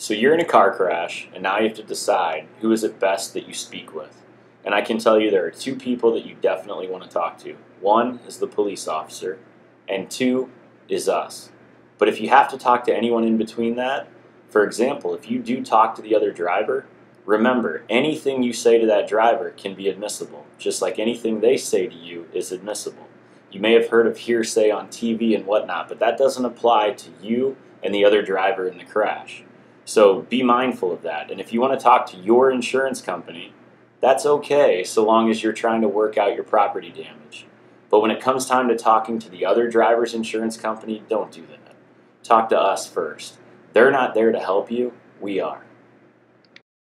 So you're in a car crash, and now you have to decide who is it best that you speak with. And I can tell you there are two people that you definitely want to talk to. One is the police officer, and two is us. But if you have to talk to anyone in between that, for example, if you do talk to the other driver, remember anything you say to that driver can be admissible, just like anything they say to you is admissible. You may have heard of hearsay on TV and whatnot, but that doesn't apply to you and the other driver in the crash. So be mindful of that. And if you want to talk to your insurance company, that's okay so long as you're trying to work out your property damage. But when it comes time to talking to the other driver's insurance company, don't do that. Talk to us first. They're not there to help you, we are.